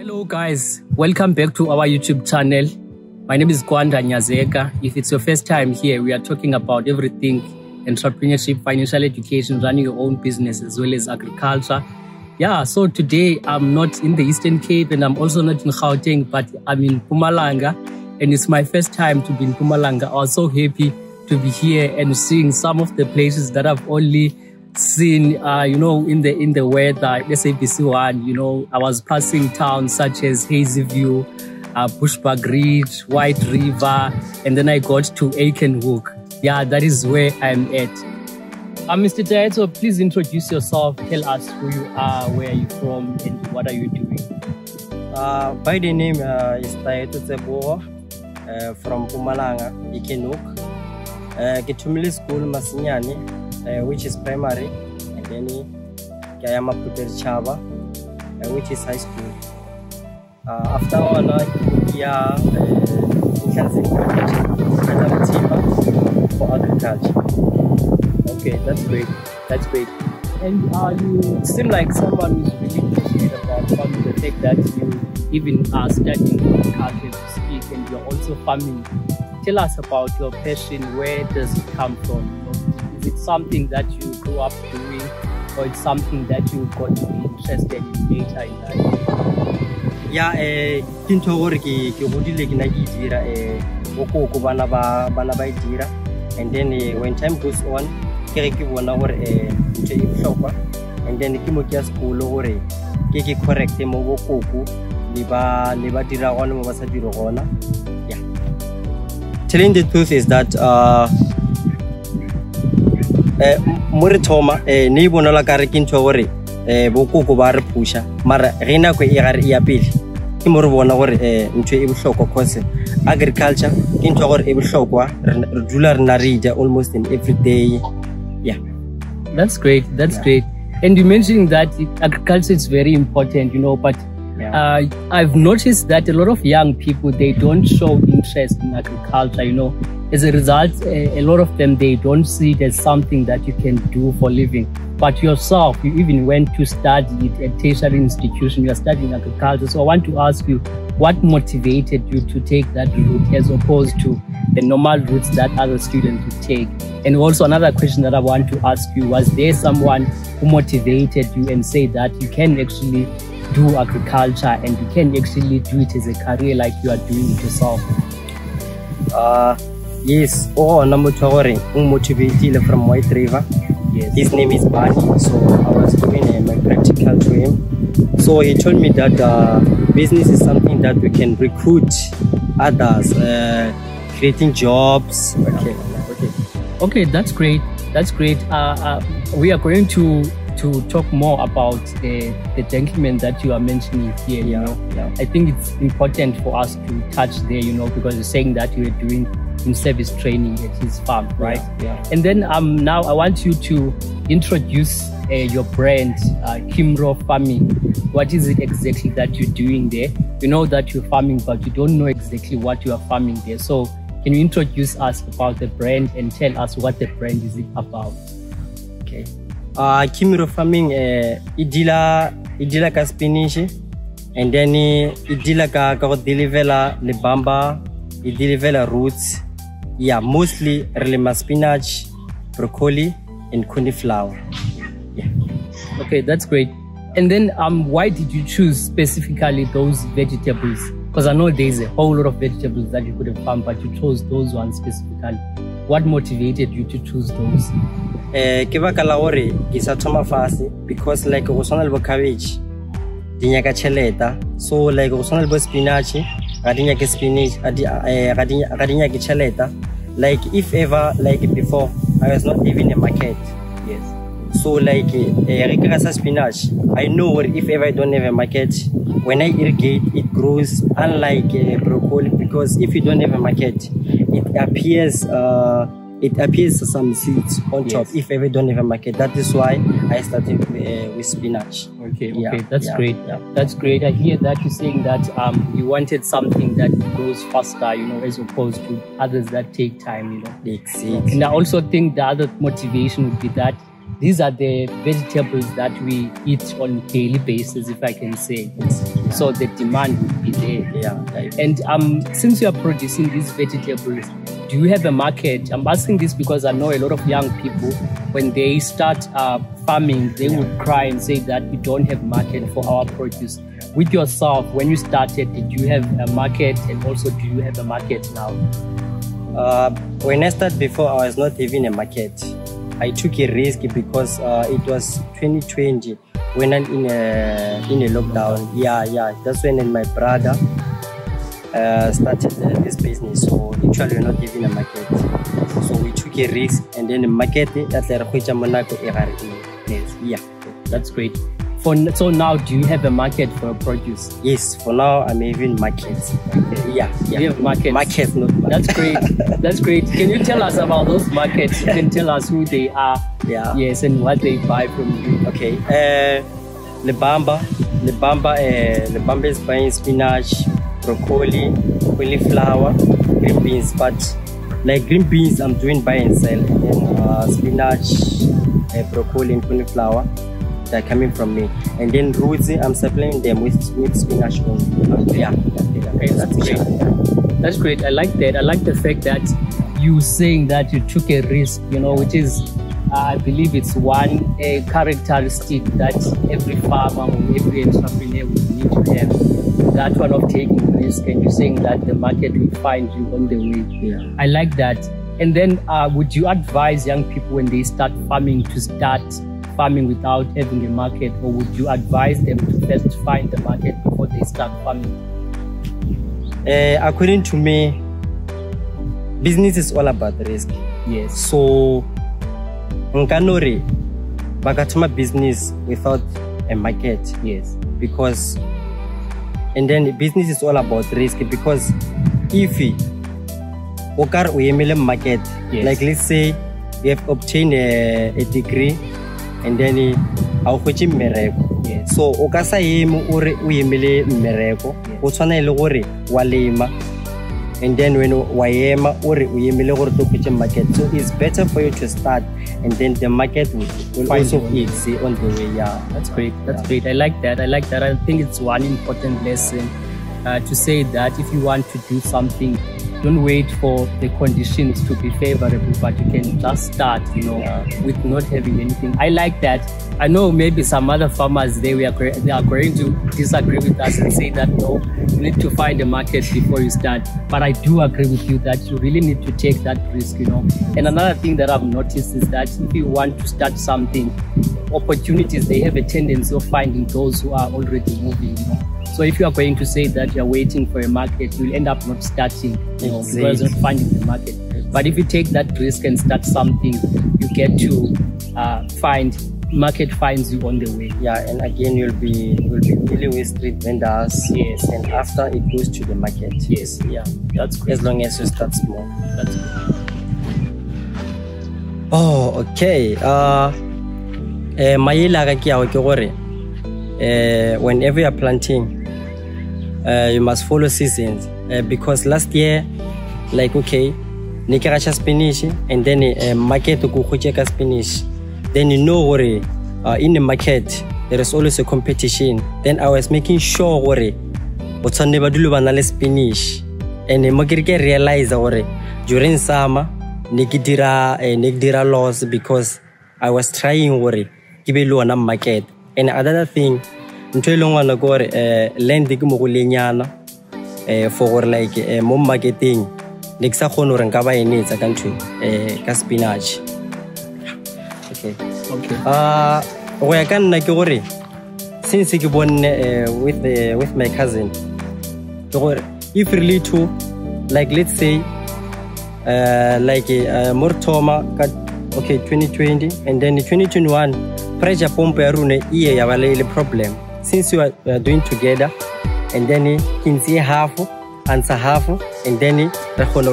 Hello guys, welcome back to our YouTube channel. My name is Kwanda Nyazeka. If it's your first time here, we are talking about everything entrepreneurship, financial education, running your own business as well as agriculture. Yeah, so today I'm not in the Eastern Cape and I'm also not in Gauteng, but I'm in Mpumalanga and it's my first time to be in Mpumalanga. I was so happy to be here and seeing some of the places that I've only seen, uh, you know, in the in the weather, SABC One. You know, I was passing towns such as Hazyview, uh, Bushbuck Ridge, White River, and then I got to Acornhoek. Yeah, that is where I'm at. Uh, Mr. Taetso, please introduce yourself. Tell us who you are, where you're you from, and what are you doing. Uh, by the name uh, is Taetso Tsebogo uh, from Pumalanga, Acornhoek. Uh, Kitumili School Masinyani, uh, which is primary, and then Kayama Puter Chaba, uh, which is high school. Uh, after all, yeah, uh, for agriculture. Okay, that's great. That's great. And uh, you seem like someone who's really passionate about farming. The fact that you even are studying agriculture to speak, and you're also farming. Tell us about your passion. Where does it come from? Is it something that you grew up doing, or it's something that you got to be interested in later in life? ya eh ke ntho gore ke ke godile ke na ke dira eh bokoko bana ba bana ba dira. And then eh, when time goes on ke re ke bona gore eh ntho e bohlokwa. And then ke mo ke ya sekolo gore ke ke correct mo bokoko le ba le ba dira gona mo ba sa dire gona yeah telling the truth is that uh mo re thoma eh ne bonala ka re ke ntho gore eh bokoko ba re pusha mara ge nako e gare e ya pele ke mo re bona gore eh ntho e bohlokwa cause agriculture ke ntho gore e bohlokwa re dula re na re ja almost in every day yeah That's great. That's Yeah. great. And you mentioned that agriculture is very important, you know, but Uh, I've noticed that a lot of young people, they don't show interest in agriculture, you know. As a result, a, a lot of them, they don't see it as something that you can do for living. But yourself, you even went to study at a tertiary institution, you are studying agriculture. So I want to ask you, what motivated you to take that route as opposed to the normal routes that other students would take? And also another question that I want to ask you, was there someone who motivated you and said that you can actually do agriculture and you can actually do it as a career like you are doing it yourself? uh yes o gona motho wa gore o motivatile from white river Yes. his name is Bani. So I was doing uh, my practical to him. So he told me that uh, business is something that we can recruit others, uh, creating jobs. Okay, okay. Okay, that's great. That's great. Uh, uh, we are going to to talk more about the, the gentleman that you are mentioning here. You know, yeah. I think it's important for us to touch there. You know, because you're saying that you are doing in service training at his farm, right? Yeah. And then um, now I want you to introduce uh, your brand, uh, Kimro Farming. What is it exactly that you're doing there? You know that you're farming, but you don't know exactly what you are farming there. So can you introduce us about the brand and tell us what the brand is about? Okay. Uh, Kimiro farming uh, e dila e dila ka spinach and then e e dila ka ka go delivela le bamba e delivela roots yeah mostly re lema spinach broccoli and cauliflower yeah Okay, that's great. And then um, why did you choose specifically those vegetables? Because I know there's a whole lot of vegetables that you could have farmed, but you chose those ones specifically. What motivated you to choose those? Eh ke baka la gore ke sa thoma fase because like go tshwana le bo cabbage di nyaka tšheleta so like go tshwana le bo spinach ga di nyake spinach ga di eh, nyake tšheleta like if ever like before i was not even a market. Yes. so like eh, re ka sa spinach. I know what if ever i don't have a market when i irrigate it grows unlike uh, broccoli because if you don't have a market it appears uh, it appears some seeds on top if ever you don't have a market that is why i started uh, with spinach Okay, Yeah, okay, that's yeah, great. yeah. That's great. I hear that you're saying that um, you wanted something that grows faster, you know, as opposed to others that take time, you know. seeds And I also think the other motivation would be that these are the vegetables that we eat on daily basis, if I can say. so the demand would be there. yeah. And um, since you are producing these vegetables, do you have a market? I'm asking this because I know a lot of young people, when they start uh, farming, they would cry and say that we don't have market for our produce. With yourself, when you started, did you have a market, and also do you have a market now? Uh, when I started before, I was not having a market. I took a risk because uh, it was 2020 when I'm in a in a lockdown. Yeah, yeah. That's when my brother uh, started uh, this business. So literally, we're not having a market. So we took a risk, and then the market at the Monaco Yes, Yeah. that's great. For so now, do you have a market for your produce? Yes, for now I'm having markets. Yeah, yeah. You have markets. Markets, not market. That's great. That's great. Can you tell us about those markets? You can tell us who they are. Yeah. Yes, and what they buy from you. Okay. Uh, Lebamba, Lebamba, uh, Lebamba is buying spinach, broccoli, cauliflower, green beans. But like green beans, I'm doing buy and sell. And uh, spinach, uh, broccoli, and cauliflower, they're coming from me. And then roots, I'm supplying them with with spinach only. Yeah. Okay, that's great. That's great. I like that. I like the fact that you saying that you took a risk, you know, which is, uh, I believe it's one a characteristic that every farmer or every entrepreneur would need to have. That one of taking risk and you're saying that the market will find you on the way. Yeah. I like that. And then, uh, would you advise young people when they start farming to start farming without having a market, or would you advise them to first find the market before they start farming? Uh, according to me, business is all about risk. Yes. so nka no re ba business without a market Yes. because and then business is all about risk because if o ka re o emele market Yes. like let's say you have obtained a, a degree and then a o hwetse mmereko. So o ka sa eme o re o emele mmereko. O tshwana e le gore wa lema and then when wa ema o re o emele gore to hwetse market so it's better for you to start and then the market will, will Find also you on the easy on the way yeah That's great. That's great. I like that. I like that. I think it's one important lesson uh, to say that if you want to do something, don't wait for the conditions to be favorable, but you can just start, you know, Yeah. with not having anything. I like that. I know maybe some other farmers they were they are going to disagree with us and say that no, you need to find a market before you start. But I do agree with you that you really need to take that risk, you know. And another thing that I've noticed is that if you want to start something, opportunities they have a tendency of finding those who are already moving, you know. So if you are going to say that you're waiting for a market, you'll end up not starting, you know, because you're not finding the market. But if you take that risk and start something, you get to uh, find market finds you on the way. yeah and again you'll be you'll be dealing with street vendors Yes. and after it goes to the market Yes. yeah That's great. as long as you start small That's great. oh okay uh eh maele a ka ke yago ke gore eh whenever you're planting uh, you must follow seasons. Uh, because last year like okay ne gaša spinach and then uh, market ko khotse spinach. Then you know gore uh, in the market there is always a competition. Then i was making sure gore o tshwanne ba dule ba na spinach. And mo ke re ke realize gore during summer ne ke dira loss because i was trying gore ke be le market. And another thing ntho e leng ngwana ke gore eh, land ke mo go lenyana eh, for gore like eh, mo marketing ne ke sa kgone gore nka ba enetsa ka ntho eh, ka spinach. Okay. Okay. uh, go ya ka nna ke gore since ke bonne uh, with, the, with my cousin ke gore if really to like let's say uh, like uh, mo re thoma ka okay 2020 and then 2021 pressure pomp ya rona iye ya ba le problem since we are, we are doing together and then ke ntse half answer half and then re kgona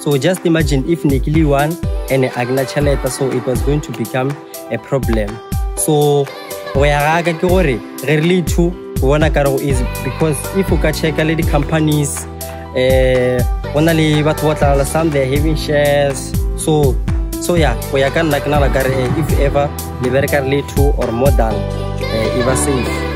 so just imagine if ke one and a ke na tšhelete so it was going to become a problem. So go ya gaka ke gore re easy. Because if o ka checka le di-companies eh go na le batho ba some they are having shares. So so yeah go ya ka nna ke eh, if ever le bereka re le two or more than eh, e ba safe